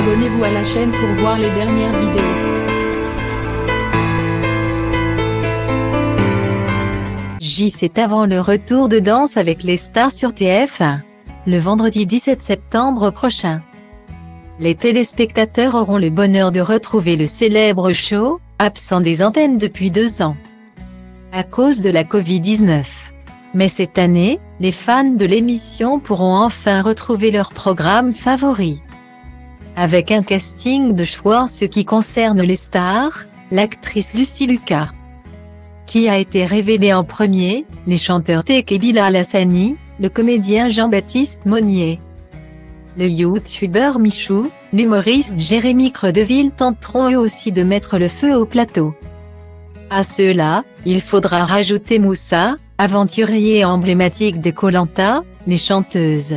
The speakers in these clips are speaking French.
Abonnez-vous à la chaîne pour voir les dernières vidéos. J c'est avant le retour de Danse avec les stars sur TF1, le vendredi 17 septembre prochain. Les téléspectateurs auront le bonheur de retrouver le célèbre show, absent des antennes depuis deux ans. À cause de la Covid-19. Mais cette année, les fans de l'émission pourront enfin retrouver leur programme favori. Avec un casting de choix en ce qui concerne les stars, l'actrice Lucie Lucas, qui a été révélée en premier, les chanteurs Tek et Bilal Hassani, le comédien Jean-Baptiste Monnier, le youtubeur Michou, l'humoriste Jérémy Credeville tenteront eux aussi de mettre le feu au plateau. À cela, il faudra rajouter Moussa, aventurier emblématique de Colanta, les chanteuses.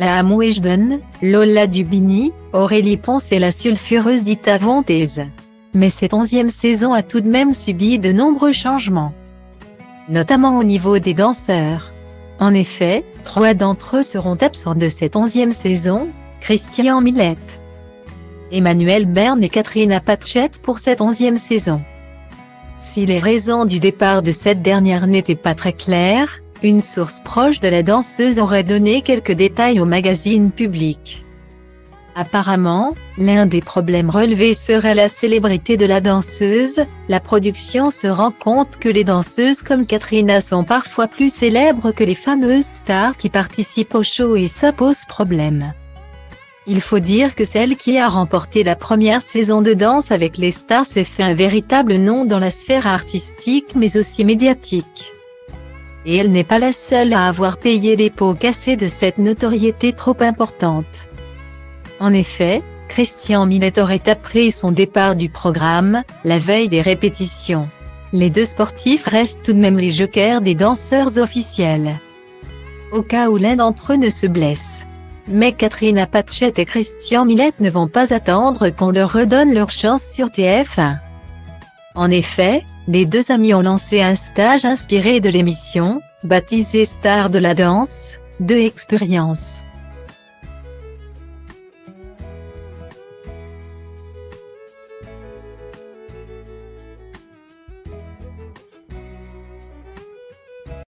La Amouejden, Lola Dubini, Aurélie Ponce et la sulfureuse Dita Vontaise. Mais cette onzième saison a tout de même subi de nombreux changements. Notamment au niveau des danseurs. En effet, trois d'entre eux seront absents de cette onzième saison, Christian Millette, Emmanuel Bern et Catherine Apatchette pour cette onzième saison. Si les raisons du départ de cette dernière n'étaient pas très claires, une source proche de la danseuse aurait donné quelques détails au magazine public. Apparemment, l'un des problèmes relevés serait la célébrité de la danseuse, la production se rend compte que les danseuses comme Katrina sont parfois plus célèbres que les fameuses stars qui participent au show et ça pose problème. Il faut dire que celle qui a remporté la première saison de Danse avec les stars s'est fait un véritable nom dans la sphère artistique mais aussi médiatique. Et elle n'est pas la seule à avoir payé les pots cassés de cette notoriété trop importante. En effet, Christian Millet aurait appris son départ du programme, la veille des répétitions. Les deux sportifs restent tout de même les jokers des danseurs officiels. Au cas où l'un d'entre eux ne se blesse. Mais Catherine Apatchette et Christian Millet ne vont pas attendre qu'on leur redonne leur chance sur TF1. En effet, les deux amis ont lancé un stage inspiré de l'émission, baptisé Star de la danse, de expérience.